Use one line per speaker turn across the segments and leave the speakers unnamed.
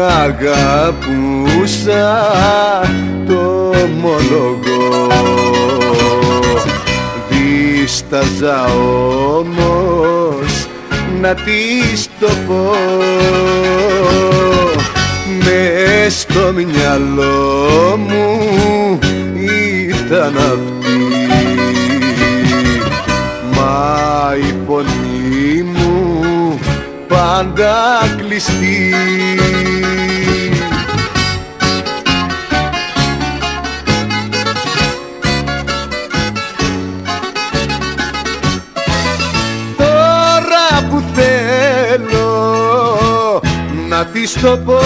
αγαπούσα το ομολογώ Δίσταζα όμως να της το πω. Με στο μυαλό μου ήταν αυτή. Μα η φωνή μου πάντα κλειστή να της το πω.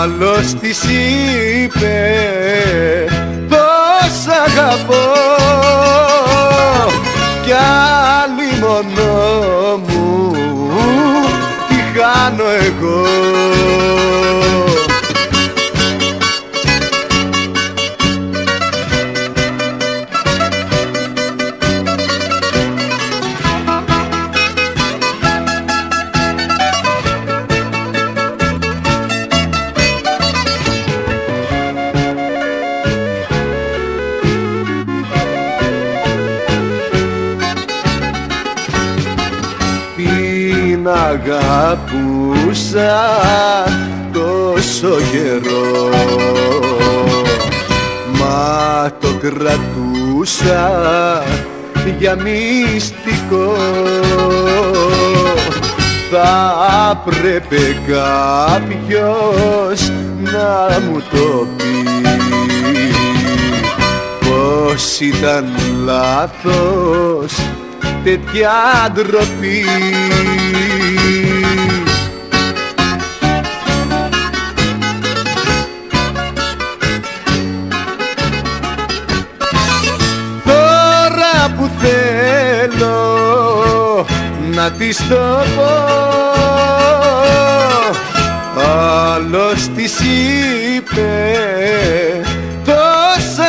Άλλος της είπε πως αγαπώ κι άλλη μόνο μου τη χάνω εγώ αγαπούσα τόσο καιρό. Μα το κρατούσα για μυστικό. Θα πρέπει κάποιος να μου το πει. Πως ήταν λάθος τέτοια ντροπή να της τος πω άλλος είπε τόσο